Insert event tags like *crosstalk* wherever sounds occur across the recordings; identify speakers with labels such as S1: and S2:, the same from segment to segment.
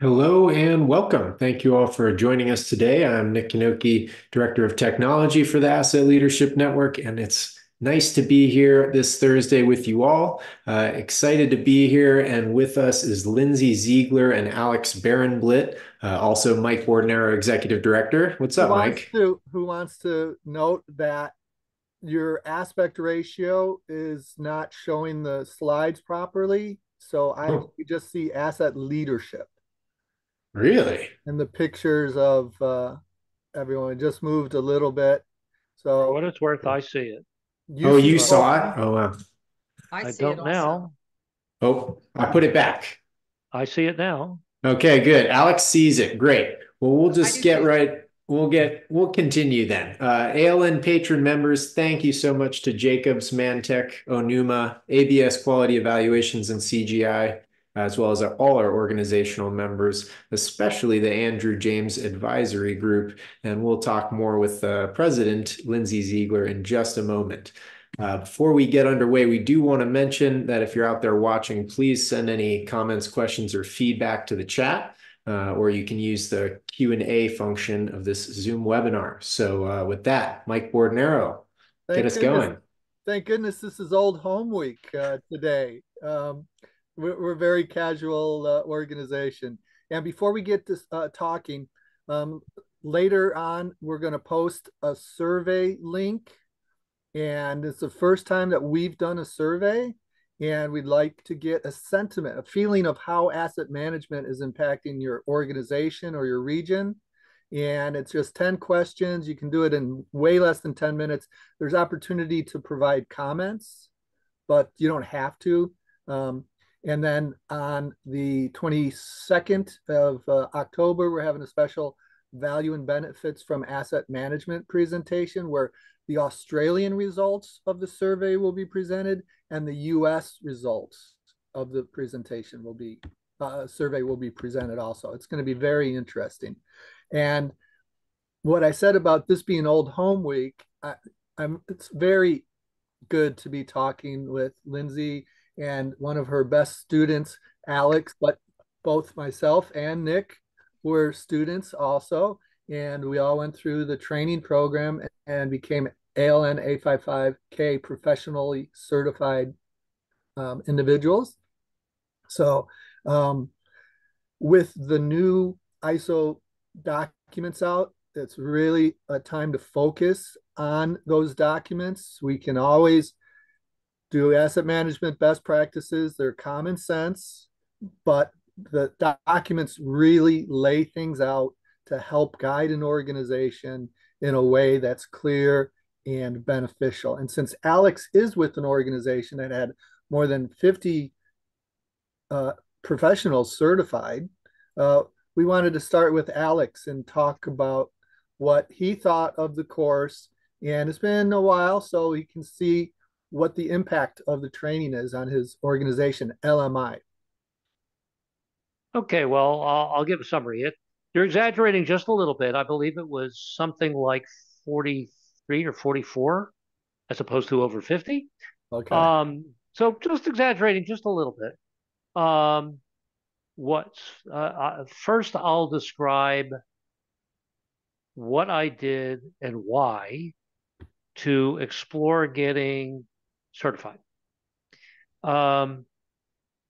S1: Hello and welcome. Thank you all for joining us today. I'm Nick Kanoki, Director of Technology for the Asset Leadership Network, and it's nice to be here this Thursday with you all. Uh, excited to be here, and with us is Lindsay Ziegler and Alex Barenblitt, uh, also Mike Bordenaro, Executive Director. What's up,
S2: who wants
S1: Mike?
S2: To, who wants to note that your aspect ratio is not showing the slides properly? So I
S1: Oh.
S2: just see asset leadership.
S1: Really?
S2: And the pictures of uh, everyone just moved a little bit. So
S3: For what it's worth, I see it.
S1: oh, you
S2: see-
S1: saw it? Oh, wow.
S3: I,
S4: I see it
S3: don't
S4: also.
S3: now.
S1: Oh, I put it back.
S3: I see it now.
S1: Okay, good. Alex sees it. Great. Well, we'll just get right. We'll get. We'll continue then. Uh, ALN patron members, thank you so much to Jacobs, Mantech, Onuma, ABS Quality Evaluations, and CGI, as well as all our organizational members, especially the Andrew James Advisory Group. And we'll talk more with uh, President Lindsay Ziegler in just a moment. Uh, before we get underway, we do want to mention that if you're out there watching, please send any comments, questions, or feedback to the chat, uh, or you can use the Q&A function of this Zoom webinar. So uh, with that, Mike Bordenaro,
S2: Thank
S1: get us
S2: goodness-
S1: going.
S2: Thank goodness this is Old Home Week uh, today. Um, we're, we're very casual uh, organization. And before we get to uh, talking, um, later on, we're going to post a survey link. And it's the first time that we've done a survey. And we'd like to get a sentiment, a feeling of how asset management is impacting your organization or your region. And it's just 10 questions. You can do it in way less than 10 minutes there's opportunity to provide comments, but you don't have to. Um, and then on the 22nd of uh, October, we're having a special value and benefits from asset management presentation where the Australian results of the survey will be presented and the US results of the presentation will be, uh, survey will be presented also. It's going to be very interesting. And what I said about this being Old Home Week, I, I'm it's very good to be talking with Lindsay and one of her best students, Alex, but both myself and Nick were students also. And we all went through the training program and became ALN A55K professionally certified um, individuals. So, um, with the new ISO documents out, it's really a time to focus on those documents. We can always do asset management best practices, they're common sense, but the documents really lay things out to help guide an organization in a way that's clear and beneficial. And since Alex is with an organization that had more than 50 uh, professionals certified, uh, we wanted to start with Alex and talk about what he thought of the course. And it's been a while, so he can see what the impact of the training is on his organization, LMI.
S3: Okay, well, I'll, I'll give a summary. It you're exaggerating just a little bit. I believe it was something like 43 or 44 as opposed to over 50.
S2: Okay.
S3: Um, so just exaggerating just a little bit. Um, what's uh, uh, first I'll describe what I did and why to explore getting certified. Um,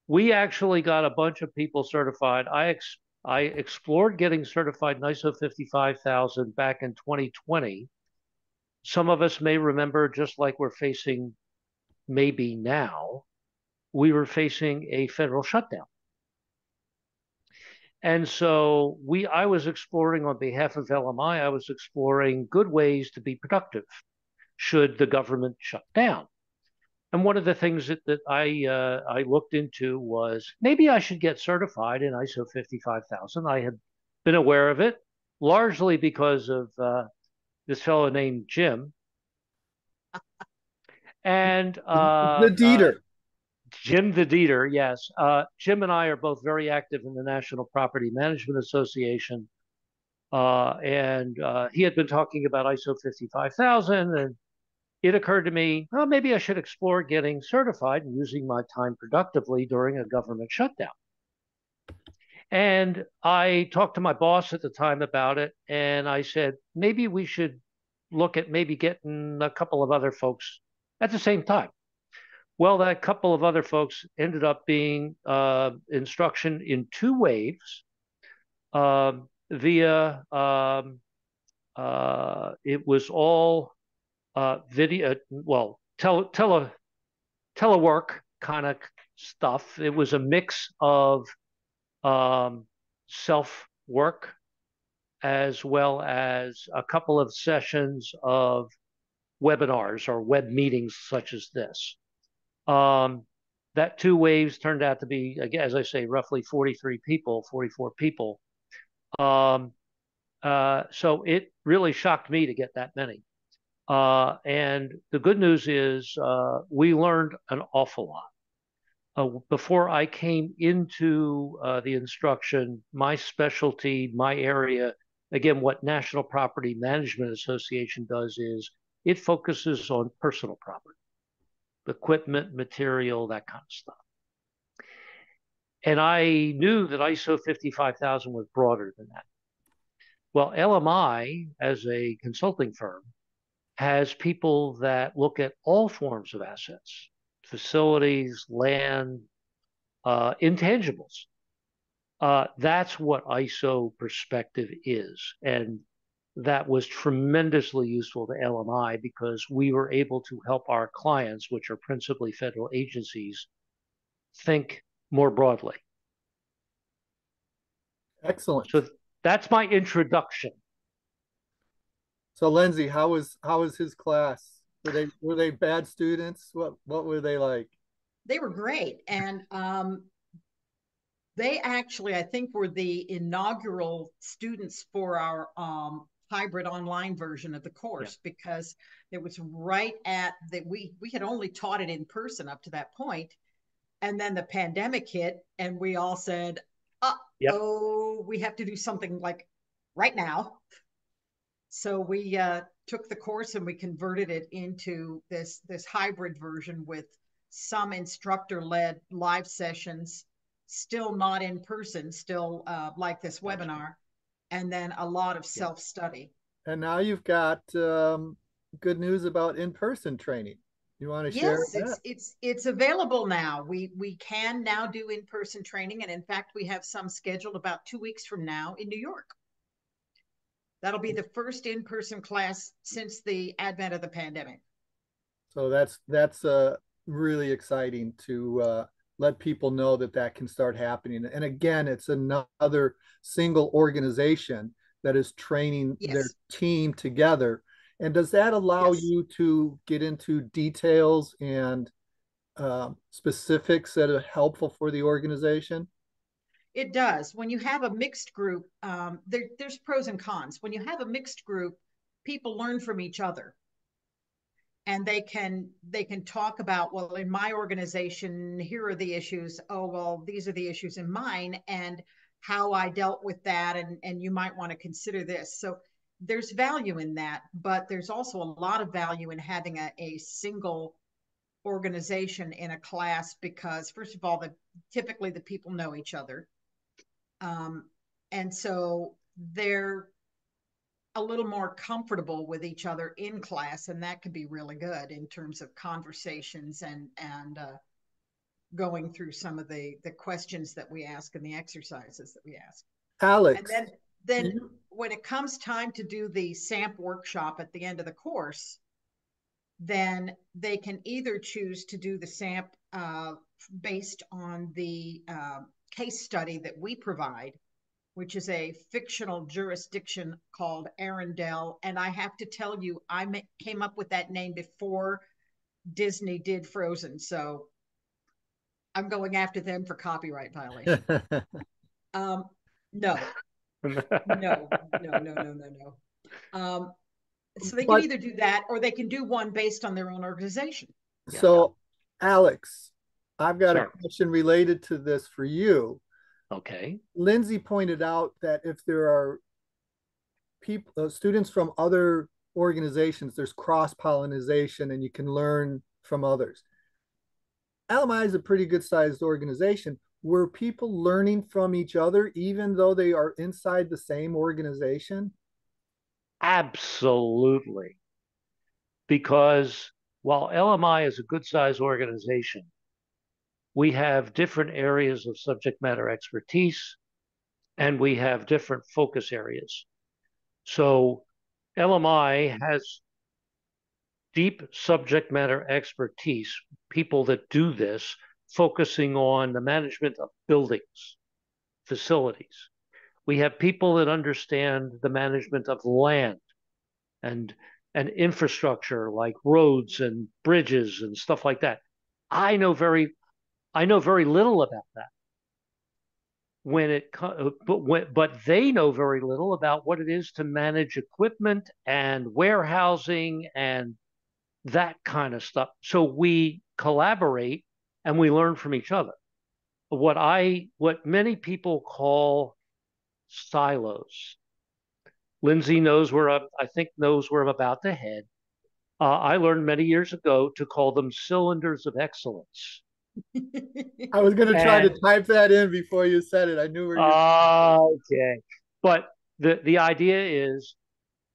S3: we actually got a bunch of people certified. I ex- I explored getting certified in ISO 55000 back in 2020. Some of us may remember, just like we're facing maybe now, we were facing a federal shutdown. And so we I was exploring on behalf of LMI, I was exploring good ways to be productive should the government shut down. And one of the things that, that I uh, I looked into was maybe I should get certified in ISO 55000. I had been aware of it largely because of uh, this fellow named Jim. And *laughs* uh,
S2: the Dieter.
S3: uh, Jim the Dieter, yes. Uh, Jim and I are both very active in the National Property Management Association. Uh, and uh, he had been talking about ISO 55000, and it occurred to me, well, maybe I should explore getting certified and using my time productively during a government shutdown. And I talked to my boss at the time about it, and I said, maybe we should look at maybe getting a couple of other folks at the same time. Well, that couple of other folks ended up being uh, instruction in two waves uh, via, um, uh, it was all uh, video, well, tele, tele, telework kind of stuff. It was a mix of um, self work as well as a couple of sessions of webinars or web meetings such as this. Um, that two waves turned out to be, as I say, roughly 43 people, 44 people. Um, uh, so it really shocked me to get that many. Uh, and the good news is uh, we learned an awful lot. Uh, before I came into uh, the instruction, my specialty, my area, again, what National Property Management Association does is it focuses on personal property, equipment, material, that kind of stuff. And I knew that ISO 55000 was broader than that. Well, LMI, as a consulting firm, has people that look at all forms of assets, facilities, land, uh, intangibles. Uh, that's what ISO perspective is. And that was tremendously useful to LMI because we were able to help our clients, which are principally federal agencies, think more broadly.
S2: Excellent.
S3: So that's my introduction.
S2: So Lindsay, how was how was his class? Were they were they bad students? What what were they like?
S4: They were great, and um, they actually I think were the inaugural students for our um, hybrid online version of the course yeah. because it was right at that we we had only taught it in person up to that point and then the pandemic hit and we all said uh, yep. oh we have to do something like right now so we uh, took the course and we converted it into this this hybrid version with some instructor led live sessions still not in person still uh, like this webinar and then a lot of self study.
S2: And now you've got um, good news about in person training. You want to share?
S4: Yes, it's it's it's available now. We we can now do in person training, and in fact, we have some scheduled about two weeks from now in New York. That'll be the first in person class since the advent of the pandemic.
S2: So that's that's uh, really exciting to uh, let people know that that can start happening. And again, it's another single organization that is training yes. their team together. And does that allow yes. you to get into details and um, specifics that are helpful for the organization?
S4: It does. When you have a mixed group, um, there, there's pros and cons. When you have a mixed group, people learn from each other and they can they can talk about well in my organization here are the issues oh well these are the issues in mine and how i dealt with that and and you might want to consider this so there's value in that but there's also a lot of value in having a, a single organization in a class because first of all the typically the people know each other um, and so they're a little more comfortable with each other in class and that could be really good in terms of conversations and and uh, going through some of the the questions that we ask and the exercises that we ask.
S2: Alex.
S4: And then then you... when it comes time to do the samp workshop at the end of the course then they can either choose to do the samp uh, based on the uh, case study that we provide which is a fictional jurisdiction called Arendelle. And I have to tell you, I came up with that name before Disney did Frozen. So I'm going after them for copyright violation. *laughs* um, no, no, no, no, no, no, no. Um, so they can but, either do that or they can do one based on their own organization.
S2: So, Alex, I've got sure. a question related to this for you.
S3: Okay.
S2: Lindsay pointed out that if there are people, uh, students from other organizations, there's cross pollination and you can learn from others. LMI is a pretty good sized organization. were people learning from each other even though they are inside the same organization?
S3: Absolutely. Because while LMI is a good sized organization, we have different areas of subject matter expertise and we have different focus areas. So LMI has deep subject matter expertise, people that do this, focusing on the management of buildings, facilities. We have people that understand the management of land and and infrastructure like roads and bridges and stuff like that. I know very I know very little about that. When it but when, but they know very little about what it is to manage equipment and warehousing and that kind of stuff. So we collaborate and we learn from each other. What I what many people call silos. Lindsay knows where I'm, I think knows where I'm about to head. Uh, I learned many years ago to call them cylinders of excellence.
S2: I was going to try and, to type that in before you said it. I knew where you.
S3: Uh, okay, but the the idea is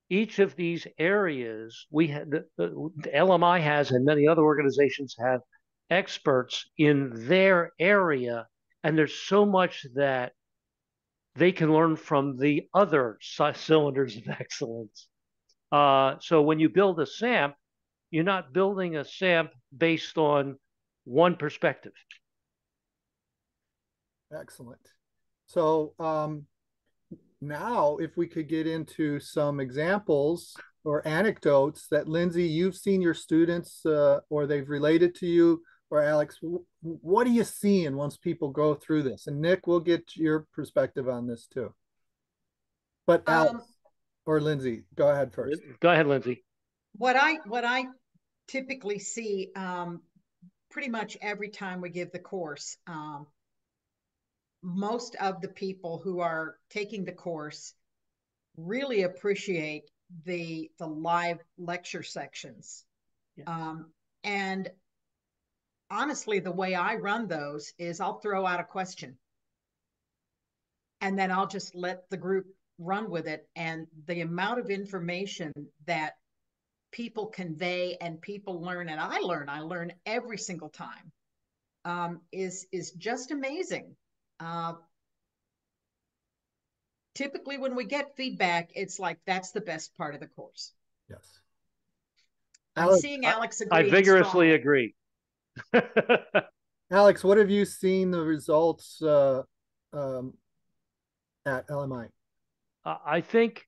S3: each of these areas we the, the, the LMI has and many other organizations have experts in their area, and there's so much that they can learn from the other cylinders of *laughs* excellence. Uh, so when you build a SAMP, you're not building a SAMP based on one perspective.
S2: Excellent. So um, now, if we could get into some examples or anecdotes that Lindsay, you've seen your students uh, or they've related to you or Alex, what are you seeing once people go through this? And Nick, we'll get your perspective on this too. But Alex um, or Lindsay, go ahead first.
S3: Go ahead, Lindsay.
S4: What I what I typically see um, pretty much every time we give the course, um, most of the people who are taking the course really appreciate the the live lecture sections. Um, and honestly, the way I run those is I'll throw out a question and then I'll just let the group run with it. And the amount of information that people convey and people learn, and I learn, I learn every single time, um, is is just amazing. Uh, typically, when we get feedback, it's like that's the best part of the course.
S2: Yes.
S4: I'm seeing Alex
S3: agree. I vigorously agree.
S2: Alex, what have you seen the results uh, um, at LMI?
S3: I think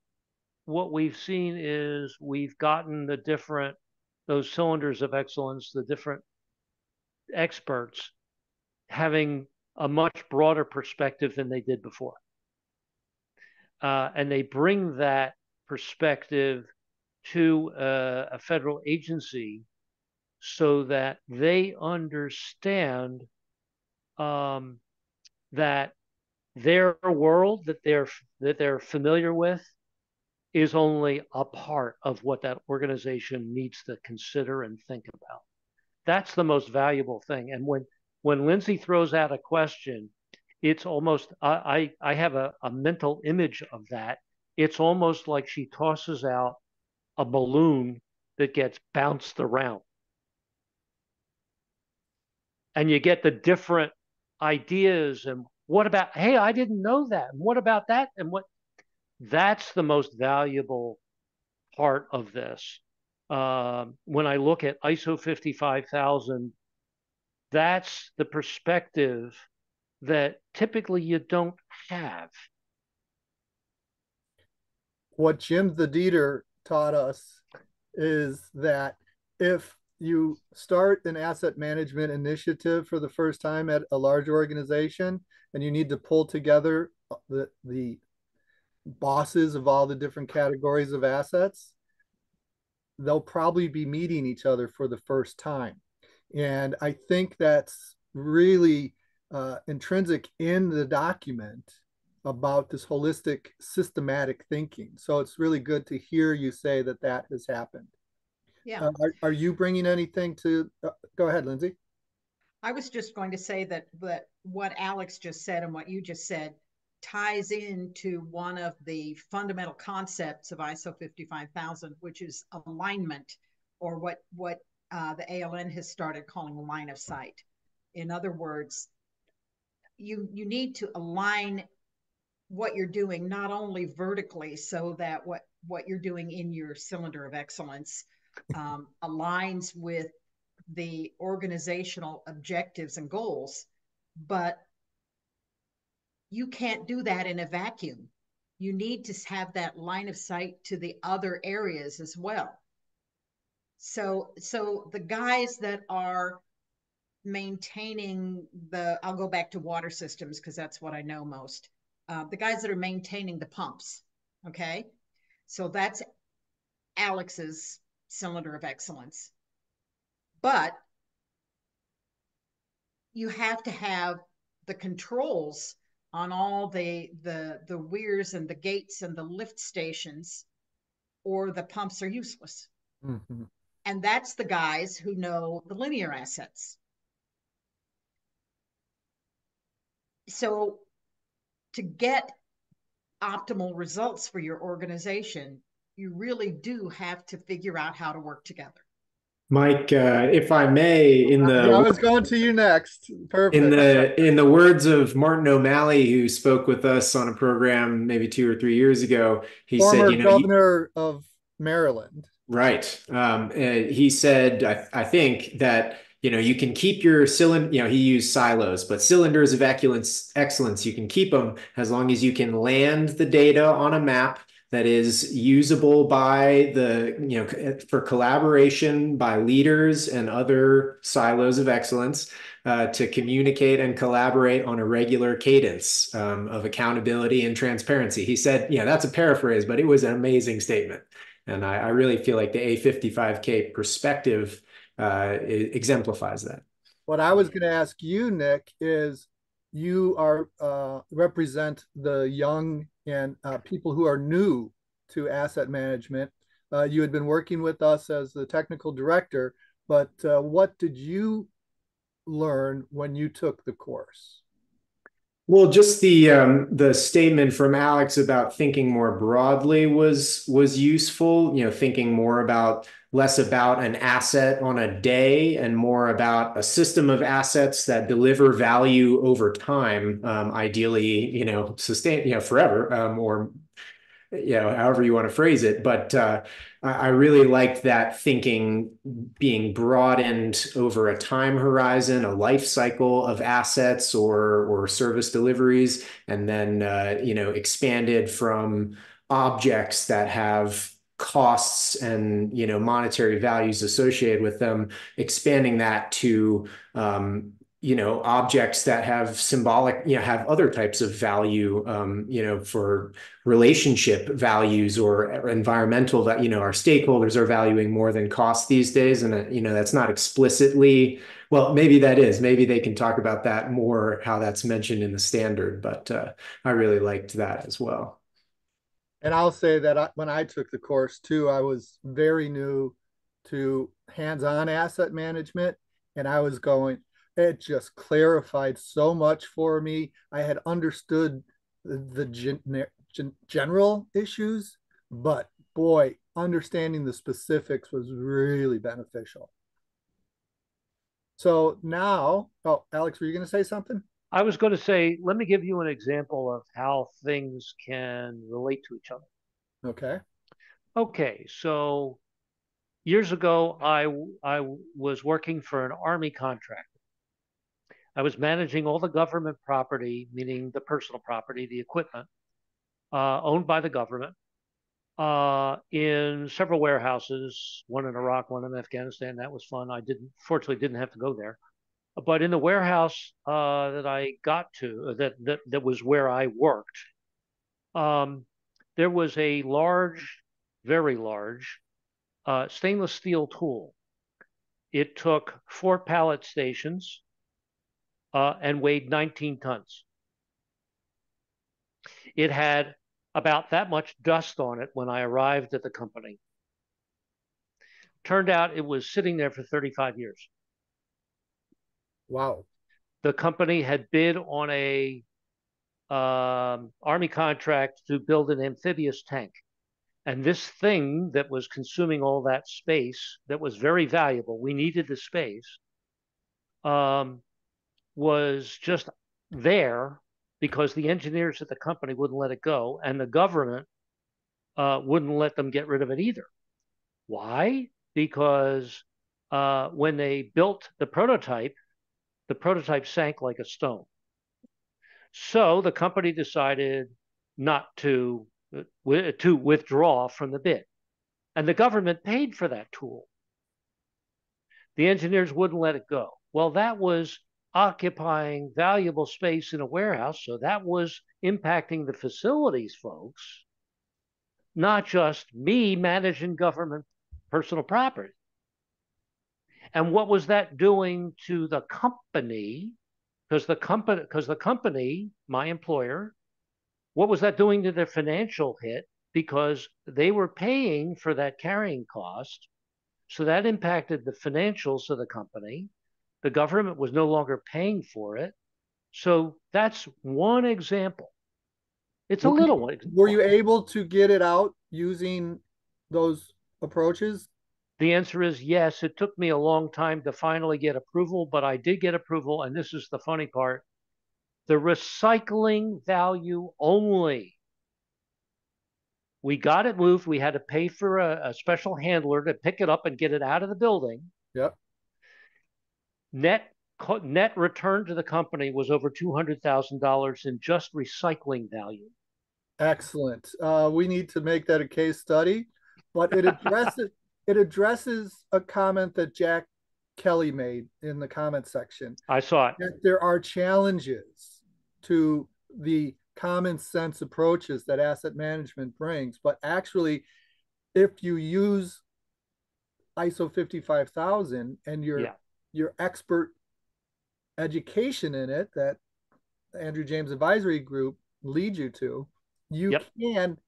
S3: what we've seen is we've gotten the different those cylinders of excellence, the different experts having a much broader perspective than they did before. Uh, and they bring that perspective to uh, a federal agency so that they understand um, that their world that they're that they're familiar with is only a part of what that organization needs to consider and think about. That's the most valuable thing. And when when Lindsay throws out a question, it's almost I I, have a, a mental image of that. It's almost like she tosses out a balloon that gets bounced around and you get the different ideas and what about hey i didn't know that and what about that and what that's the most valuable part of this. Uh, when i look at iso 55000 that's the perspective that typically you don't have.
S2: What jim the Deeter taught us is that if you start an asset management initiative for the first time at a large organization and you need to pull together the the bosses of all the different categories of assets they'll probably be meeting each other for the first time and i think that's really uh, intrinsic in the document about this holistic systematic thinking so it's really good to hear you say that that has happened
S4: yeah. Uh,
S2: are, are you bringing anything to? Uh, go ahead, Lindsay.
S4: I was just going to say that that what Alex just said and what you just said ties into one of the fundamental concepts of ISO 55000, which is alignment, or what what uh, the ALN has started calling line of sight. In other words, you you need to align what you're doing not only vertically so that what what you're doing in your cylinder of excellence um, *laughs* aligns with the organizational objectives and goals but you can't do that in a vacuum. You need to have that line of sight to the other areas as well. So so the guys that are maintaining the i'll go back to water systems because that's what i know most. Uh, the guys that are maintaining the pumps okay? So that's alex's cylinder of excellence. But you have to have the controls on all the the the weirs and the gates and the lift stations or the pumps are useless. Mm-hmm. and that's the guys who know the linear assets. So to get optimal results for your organization you really do have to figure out how to work together
S1: Mike, uh, if I may, in the
S2: I was going to you next. Perfect.
S1: In the in the words of Martin O'Malley, who spoke with us on a program maybe two or three years ago, he
S2: Former
S1: said, "You
S2: know, governor he, of Maryland."
S1: Right. Um, he said, I, I think that you know you can keep your cylinder. You know, he used silos, but cylinders of excellence, excellence, you can keep them as long as you can land the data on a map that is usable by the you know for collaboration by leaders and other silos of excellence uh, to communicate and collaborate on a regular cadence um, of accountability and transparency. He said yeah that's a paraphrase but it was an amazing statement. And i, I really feel like the a55k perspective uh, exemplifies that.
S2: What i was going to ask you nick is you are uh, represent the young and uh, people who are new to asset management. Uh, you had been working with us as the technical director, but uh, what did you learn when you took the course?
S1: Well, just the um, the statement from Alex about thinking more broadly was was useful. You know, thinking more about less about an asset on a day and more about a system of assets that deliver value over time, um, ideally, you know, sustain, you know, forever, um, or you know, however you want to phrase it. But uh, I really liked that thinking being broadened over a time horizon, a life cycle of assets or or service deliveries, and then uh, you know expanded from objects that have costs and you know monetary values associated with them expanding that to um, you know objects that have symbolic you know have other types of value um, you know for relationship values or environmental that you know our stakeholders are valuing more than cost these days. And uh, you know that's not explicitly well maybe that is. Maybe they can talk about that more how that's mentioned in the standard. But uh, i really liked that as well
S2: and I'll say that I, when I took the course too, I was very new to hands-on asset management, and I was going. It just clarified so much for me. I had understood the, the gen, gen, general issues, but boy, understanding the specifics was really beneficial. So now, oh, Alex, were you going to say something?
S3: I was going to say, let me give you an example of how things can relate to each other.
S2: Okay.
S3: Okay. So years ago, I, I was working for an army contractor. I was managing all the government property, meaning the personal property, the equipment, uh, owned by the government, uh, in several warehouses, one in Iraq, one in Afghanistan. That was fun. I didn't, fortunately, didn't have to go there but in the warehouse uh, that I got to, uh, that that that was where I worked, um, there was a large, very large, uh, stainless steel tool. It took four pallet stations uh, and weighed 19 tons. It had about that much dust on it when I arrived at the company. Turned out it was sitting there for 35 years
S2: Wow.
S3: The company had bid on a um, army contract to build an amphibious tank. And this thing that was consuming all that space, that was very valuable, we needed the space, um, was just there because the engineers at the company wouldn't let it go, and the government uh, wouldn't let them get rid of it either. Why? Because uh, when they built the prototype, the prototype sank like a stone. So the company decided not to uh, to withdraw from the bid, and the government paid for that tool. The engineers wouldn't let it go. Well, that was occupying valuable space in a warehouse, so that was impacting the facilities folks, not just me managing government personal property. And what was that doing to the company? Because the company, because the company, my employer, what was that doing to their financial hit? Because they were paying for that carrying cost. So that impacted the financials of the company. The government was no longer paying for it. So that's one example. It's a little one.
S2: Were you able to get it out using those approaches?
S3: The answer is yes. It took me a long time to finally get approval, but I did get approval. And this is the funny part the recycling value only. We got it moved. We had to pay for a, a special handler to pick it up and get it out of the building.
S2: Yep.
S3: Net net return to the company was over two hundred thousand dollars in just recycling value.
S2: Excellent. Uh, we need to make that a case study, but it *laughs* addresses it addresses a comment that Jack Kelly made in the comment section
S3: I saw it.
S2: that there are challenges to the common sense approaches that asset management brings, but actually, if you use ISO 55000 and your
S3: Yeah.
S2: your expert education in it that Andrew James Advisory Group leads you to, you
S3: Yep.
S2: can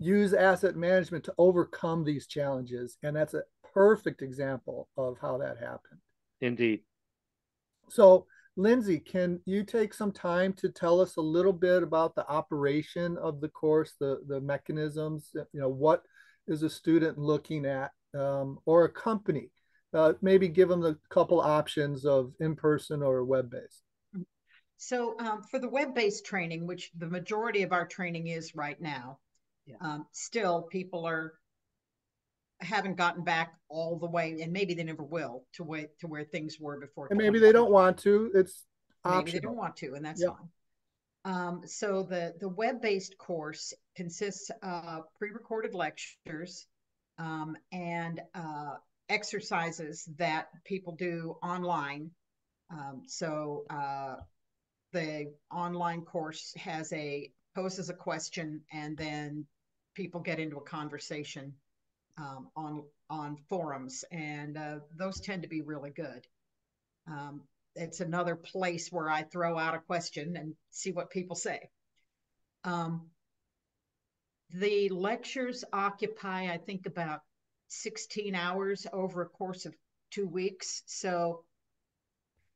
S2: use asset management to overcome these challenges. And that's a perfect example of how that happened.
S3: Indeed.
S2: So, Lindsay, can you take some time to tell us a little bit about the operation of the course, the the mechanisms? You know, what is a student looking at, um, or a company? Uh, maybe give them a couple options of in person or web based.
S4: So um, for the web-based training, which the majority of our training is right now,
S3: Yeah.
S4: um, still people are haven't gotten back all the way, and maybe they never will to where to where things were before.
S2: And maybe they don't want to. It's
S4: maybe they don't want to, and that's
S2: Yeah.
S4: fine. Um, so the the web-based course consists of pre-recorded lectures um, and uh, exercises that people do online. Um, so uh, the online course has a poses a question, and then people get into a conversation um, on on forums, and uh, those tend to be really good. Um, it's another place where I throw out a question and see what people say. Um, the lectures occupy, I think, about 16 hours over a course of two weeks. So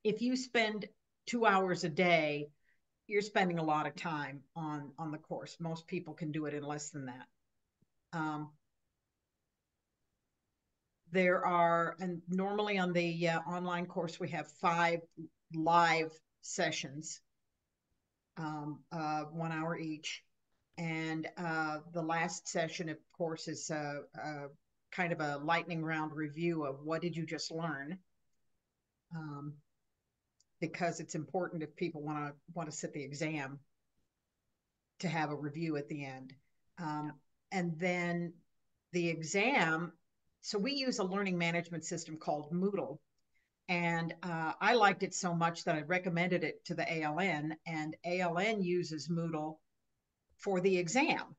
S4: if you spend two hours a day, you're spending a lot of time on on the course. Most people can do it in less than that. Um, there are, and normally on the uh, online course, we have five live sessions, um, uh, one hour each. And uh, the last session, of course, is a, a kind of a lightning round review of what did you just learn. Um, because it's important if people want to want to sit the exam to have a review at the end. Um, and then the exam so we use a learning management system called Moodle. And uh, I liked it so much that I recommended it to the ALN, and ALN uses Moodle for the exam.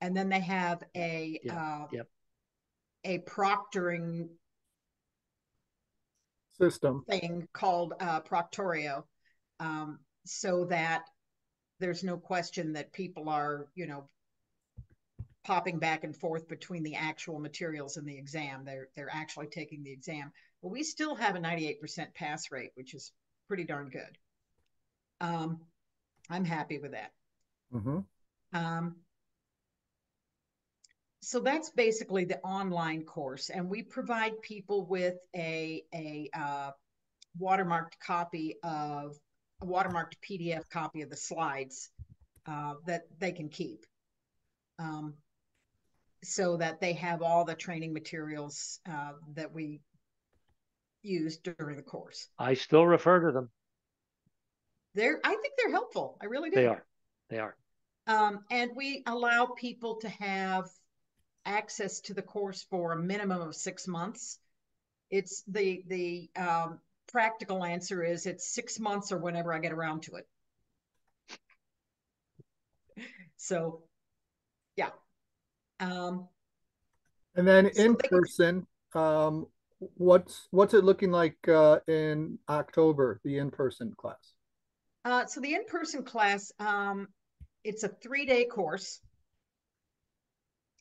S4: And then they have a uh,
S3: yep.
S4: a proctoring
S2: System.
S4: thing called uh, Proctorio, um, so that there's no question that people are, you know, popping back and forth between the actual materials and the exam. They're they're actually taking the exam. but we still have a 98% pass rate, which is pretty darn good. Um, I'm happy with that.
S2: Mm-hmm.
S4: Um, so that's basically the online course, and we provide people with a a uh, watermarked copy of a watermarked PDF copy of the slides uh, that they can keep, um, so that they have all the training materials uh, that we use during the course.
S3: I still refer to them.
S4: They're I think they're helpful. I really do.
S3: They are. They are.
S4: Um, and we allow people to have access to the course for a minimum of six months. It's the the um, practical answer is it's six months or whenever I get around to it. So, yeah. Um,
S2: And then
S4: So
S2: in
S4: they-
S2: person, um, what's what's it looking like uh, in October, the in-person class?
S4: uh, so the in-person class, um, it's a three-day course.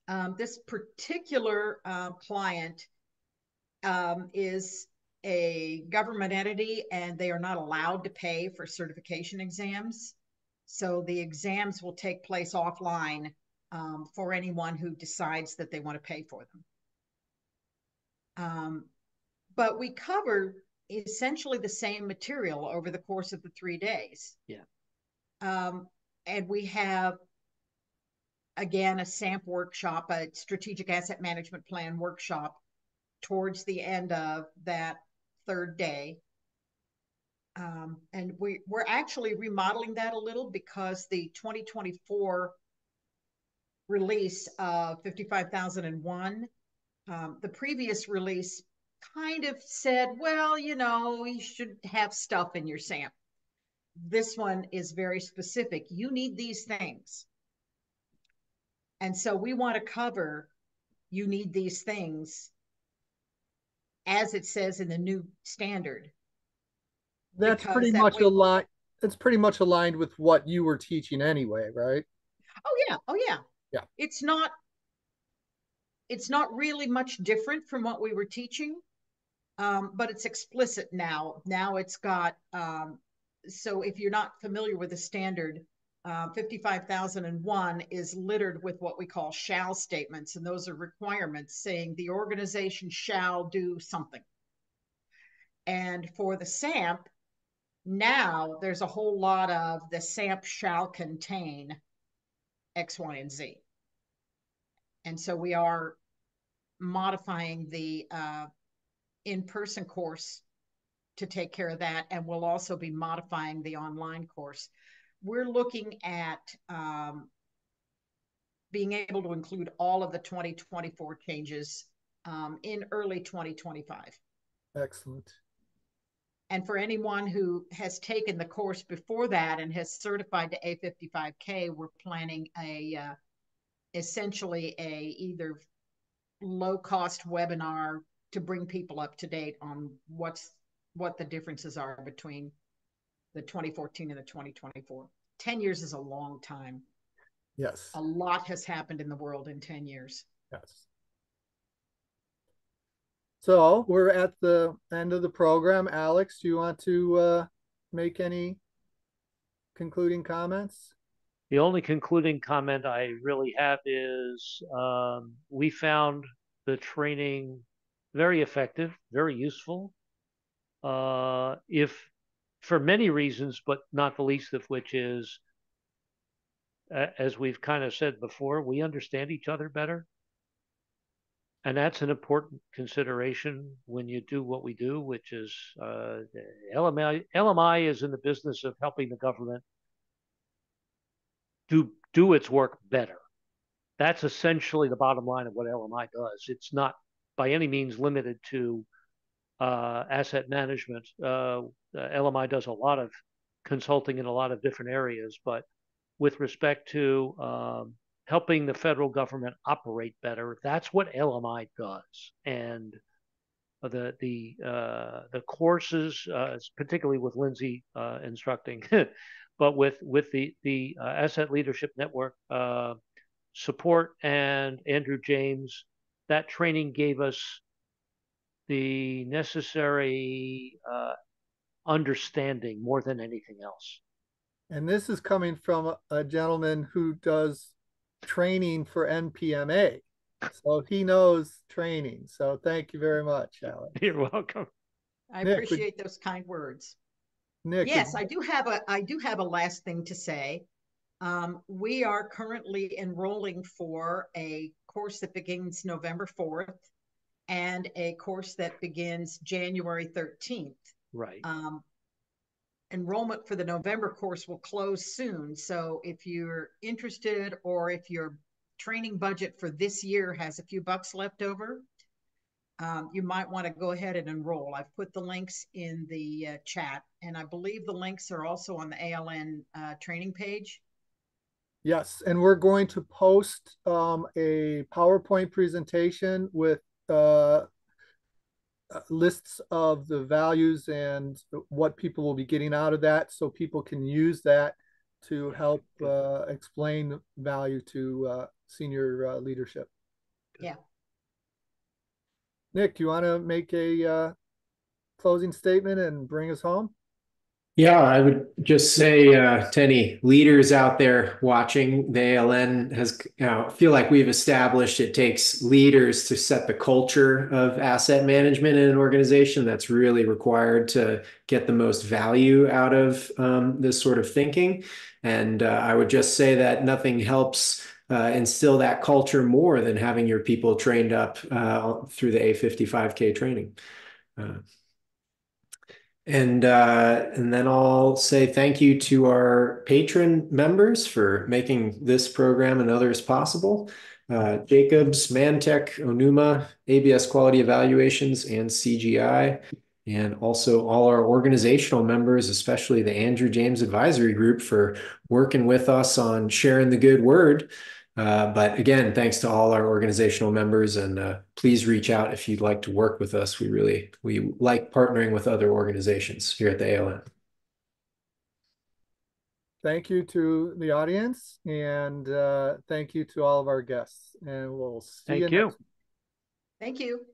S4: Um, this particular uh, client um, is a government entity and they are not allowed to pay for certification exams. So the exams will take place offline um, for anyone who decides that they want to pay for them. Um, but we cover essentially the same material over the course of the three days.
S3: Yeah.
S4: Um, and we have again a SAMP workshop, a strategic asset management plan workshop towards the end of that third day. Um, and we, we're actually remodeling that a little because the 2024 release of 55,001, um, the previous release kind of said, well, you know, you should have stuff in your SAMP. This one is very specific. You need these things. And so we want to cover you need these things as it says in the new standard.
S2: That's pretty
S4: that
S2: much
S4: a
S2: lot. That's pretty much aligned with what you were teaching anyway, right?
S4: Oh yeah, oh yeah.
S2: Yeah.
S4: It's not it's not really much different from what we were teaching. Um, but it's explicit now. Now it's got um, so if you're not familiar with the standard, uh, 55,001 is littered with what we call shall statements, and those are requirements saying the organization shall do something. And for the SAMP, now there's a whole lot of the SAMP shall contain X, Y, and Z. And so we are modifying the uh, in-person course to take care of that, and we'll also be modifying the online course. We're looking at um, being able to include all of the 2024 changes um, in early 2025.
S2: Excellent.
S4: And for anyone who has taken the course before that and has certified to A55K, we're planning a uh, essentially a either low cost webinar to bring people up to date on what's what the differences are between the 2014 and the 2024. 10 years is a long time.
S2: Yes.
S4: A lot has happened in the world in 10 years.
S2: Yes. So we're at the end of the program. Alex, do you want to uh, make any concluding comments?
S3: The only concluding comment I really have is um, we found the training very effective, very useful. Uh, if for many reasons, but not the least of which is, uh, as we've kind of said before, we understand each other better. And that's an important consideration when you do what we do, which is uh, LMI, LMI is in the business of helping the government do do its work better. That's essentially the bottom line of what LMI does. It's not by any means limited to uh, asset management. Uh, LMI does a lot of consulting in a lot of different areas, but with respect to um, helping the federal government operate better, that's what LMI does. And the the uh, the courses, uh, particularly with Lindsay uh, instructing, *laughs* but with with the the uh, Asset Leadership Network uh, support and Andrew James, that training gave us the necessary uh, understanding more than anything else.
S2: And this is coming from a- a gentleman who does training for NPMA. So he knows training. So thank you very much, Alan. *laughs*
S3: You're welcome.
S4: I
S2: Nick, would-
S4: appreciate those kind words.
S2: Nick.
S4: Yes, I do have a, I do have a last thing to say. Um, we are currently enrolling for a course that begins November fourth and a course that begins January thirteenth.
S3: Right.
S4: Um, enrollment for the November course will close soon. So if you're interested or if your training budget for this year has a few bucks left over, um, you might want to go ahead and enroll. I've put the links in the uh, chat, and I believe the links are also on the ALN uh, training page.
S2: Yes, and we're going to post um, a PowerPoint presentation with uh, lists of the values and what people will be getting out of that, so people can use that to help uh, explain value to uh, senior uh, leadership.
S4: Yeah.
S2: Nick, you want to make a uh, closing statement and bring us home?
S1: Yeah, I would just say uh, to any leaders out there watching, the ALN has, you know, feel like we've established it takes leaders to set the culture of asset management in an organization that's really required to get the most value out of um, this sort of thinking. And uh, I would just say that nothing helps uh, instill that culture more than having your people trained up uh, through the A55K training. And uh, and then I'll say thank you to our patron members for making this program and others possible. Uh, Jacobs, Mantech, Onuma, ABS Quality Evaluations, and CGI. And also all our organizational members, especially the Andrew James Advisory Group for working with us on sharing the good word. Uh, but again, thanks to all our organizational members and uh, please reach out if you'd like to work with us. We really, we like partnering with other organizations here at the ALN.
S2: Thank you to the audience and uh, thank you to all of our guests. And we'll see
S3: Thank
S2: you.
S3: you.
S2: next
S4: Thank you.